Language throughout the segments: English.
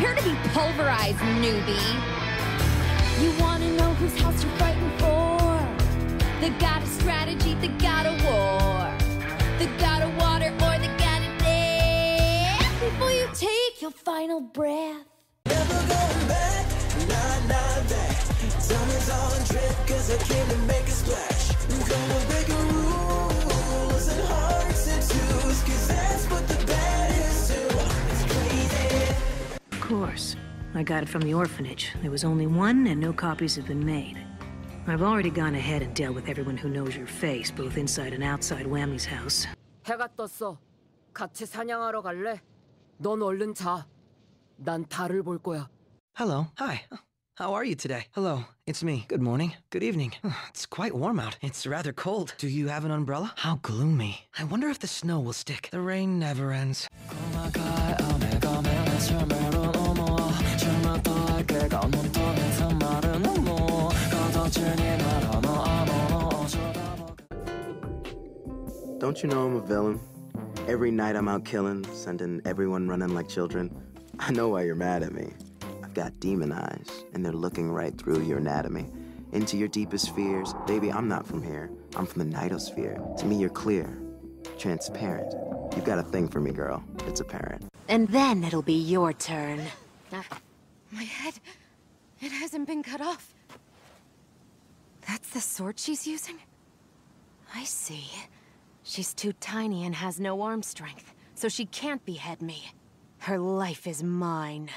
Prepare to be pulverized, newbie. You wanna know whose house you're fighting for? The god of strategy, the god of war. The god of water or the god of death. Before you take your final breath. Never going back, nah, nah, that. Diamonds on drip, cause I came to make a splash. I'm Gonna break course. I got it from the orphanage. There was only one, and no copies have been made. I've already gone ahead and dealt with everyone who knows your face, both inside and outside Wammy's house. 해가 떴어. 같이 사냥하러 갈래? 넌 얼른 자. 난 달을 볼 거야. Hello. Hi. How are you today? Hello, it's me. Good morning. Good evening. It's quite warm out. It's rather cold. Do you have an umbrella? How gloomy. I wonder if the snow will stick. The rain never ends. Don't you know I'm a villain? Every night I'm out killing, sending everyone running like children. I know why you're mad at me. I've got demon eyes, and they're looking right through your anatomy, into your deepest fears. Baby, I'm not from here. I'm from the Nightosphere. To me, you're clear, transparent. You've got a thing for me, girl. It's apparent. And then it'll be your turn. My head. It hasn't been cut off. That's the sword she's using? I see. She's too tiny and has no arm strength, so she can't behead me. Her life is mine.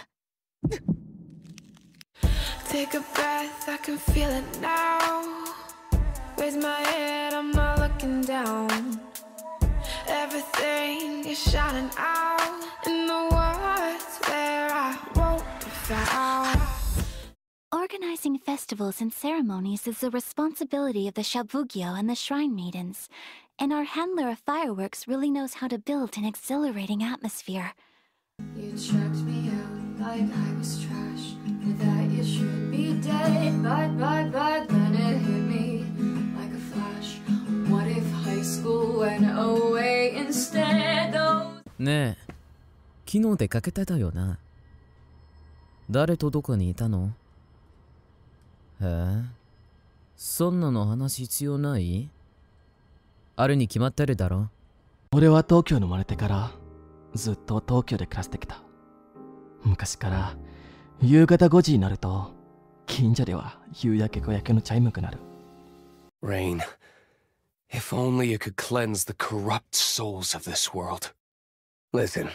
Take a breath, I can feel it now. Raise my head, I'm not looking down. Everything is shining out in the words where I won't be found. Organizing festivals and ceremonies is the responsibility of the Shabugyo and the Shrine Maidens, and our handler of fireworks really knows how to build an exhilarating atmosphere. You checked me out like I was trash. Knew that you should be dead, but, but, but then it hit me like a flash. What if high school went away instead? Those ねえ昨日出かけてたよな誰とどこにいたの へえそんなの話必要ないあるに決まってるだろ俺は東京に生まれてからずっと東京で暮らしてきた昔から夕方5時になると近所では夕焼け小焼けのチャイムが鳴る Rain, if only you could cleanse the corrupt souls of this world. Listen,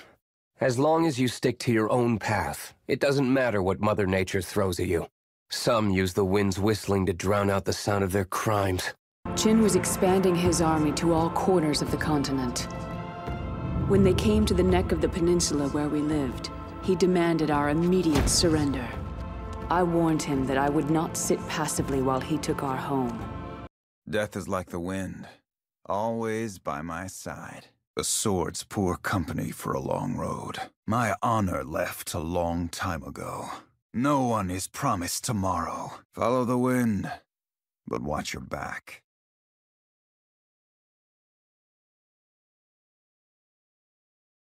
as long as you stick to your own path, it doesn't matter what Mother Nature throws at you. Some use the wind's whistling to drown out the sound of their crimes. Qin was expanding his army to all corners of the continent. When they came to the neck of the peninsula where we lived, he demanded our immediate surrender. I warned him that I would not sit passively while he took our home. Death is like the wind, always by my side. The sword's poor company for a long road. My honor left a long time ago. No one is promised tomorrow. Follow the wind, but watch your back.